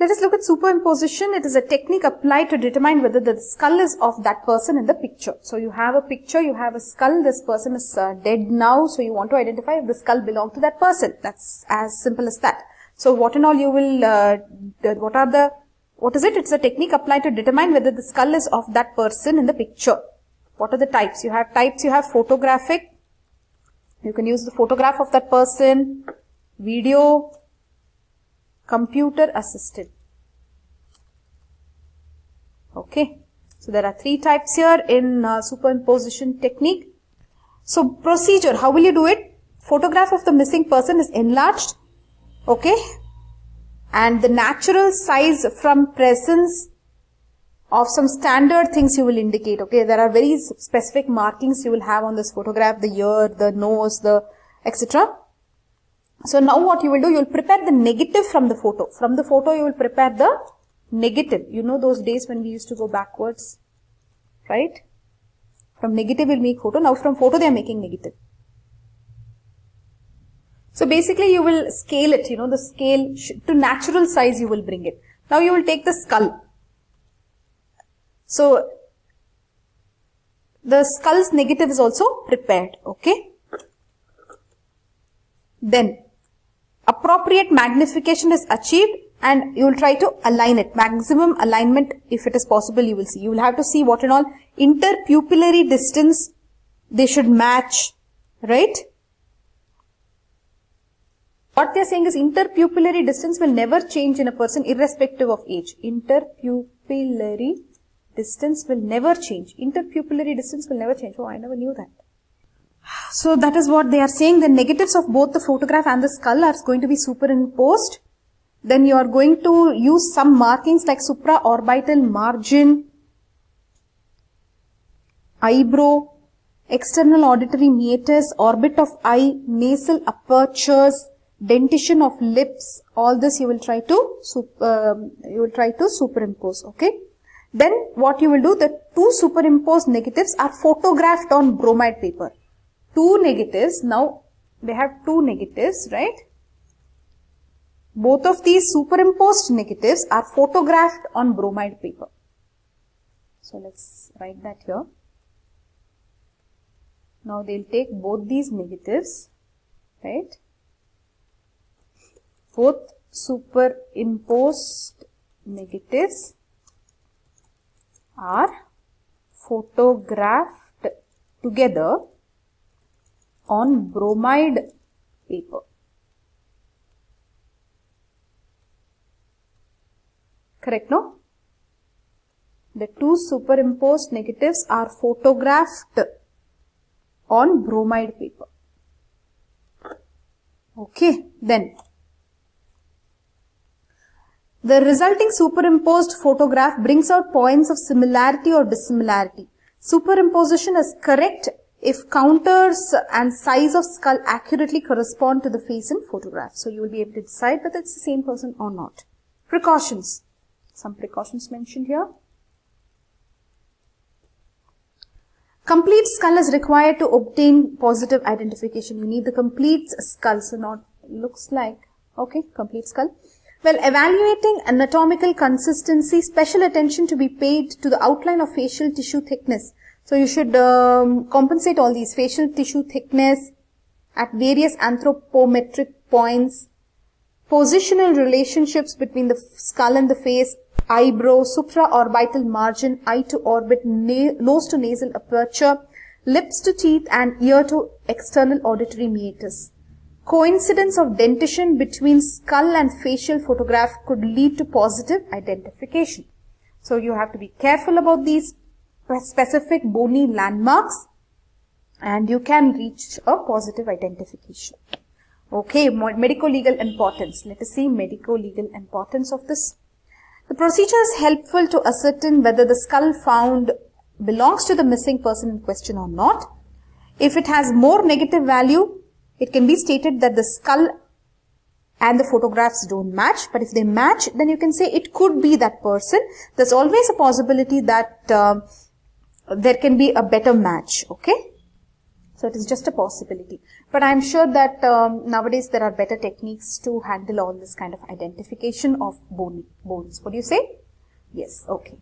let us look at superimposition. It is a technique applied to determine whether the skull is of that person in the picture. So you have a picture, you have a skull, this person is uh, dead now, so you want to identify if the skull belongs to that person. That's as simple as that. So what and all you will, uh, what are the, what is it? It's a technique applied to determine whether the skull is of that person in the picture. What are the types? You have types, you have photographic, you can use the photograph of that person, video, computer assisted. Okay. So there are three types here in uh, superimposition technique. So procedure, how will you do it? Photograph of the missing person is enlarged. Okay. And the natural size from presence of some standard things you will indicate. Okay. There are very specific markings you will have on this photograph, the ear, the nose, the etc. So now what you will do, you will prepare the negative from the photo. From the photo you will prepare the negative. You know those days when we used to go backwards, right? From negative we'll make photo. Now from photo they are making negative. So basically you will scale it, you know, the scale to natural size you will bring it. Now you will take the skull. So the skull's negative is also prepared, okay? Then appropriate magnification is achieved and you will try to align it. Maximum alignment, if it is possible, you will see. You will have to see what and all interpupillary distance they should match, right? What they are saying is interpupillary distance will never change in a person irrespective of age. Interpupillary distance will never change. Interpupillary distance will never change. Oh, I never knew that. So that is what they are saying. The negatives of both the photograph and the skull are going to be superimposed. Then you are going to use some markings like supraorbital margin, eyebrow, external auditory meatus, orbit of eye, nasal apertures, dentition of lips. All this you will try to um, you will try to superimpose. Okay. Then what you will do? The two superimposed negatives are photographed on bromide paper two negatives. Now they have two negatives, right? Both of these superimposed negatives are photographed on bromide paper. So let's write that here. Now they'll take both these negatives, right? Both superimposed negatives are photographed together on bromide paper. Correct, no? The two superimposed negatives are photographed on bromide paper. Okay, then the resulting superimposed photograph brings out points of similarity or dissimilarity. Superimposition is correct if counters and size of skull accurately correspond to the face in photograph. So you will be able to decide whether it's the same person or not. Precautions. Some precautions mentioned here. Complete skull is required to obtain positive identification. You need the complete skull. So not looks like, okay, complete skull. Well, evaluating anatomical consistency, special attention to be paid to the outline of facial tissue thickness so you should um, compensate all these facial tissue thickness at various anthropometric points, positional relationships between the skull and the face, eyebrow, supraorbital margin, eye to orbit, nose to nasal aperture, lips to teeth and ear to external auditory meatus. Coincidence of dentition between skull and facial photograph could lead to positive identification. So you have to be careful about these specific bony landmarks and you can reach a positive identification. Okay, medico-legal importance. Let us see medico-legal importance of this. The procedure is helpful to ascertain whether the skull found belongs to the missing person in question or not. If it has more negative value, it can be stated that the skull and the photographs don't match. But if they match, then you can say it could be that person. There's always a possibility that uh, there can be a better match. Okay. So it is just a possibility. But I'm sure that um, nowadays there are better techniques to handle all this kind of identification of bone, bones. What do you say? Yes, okay.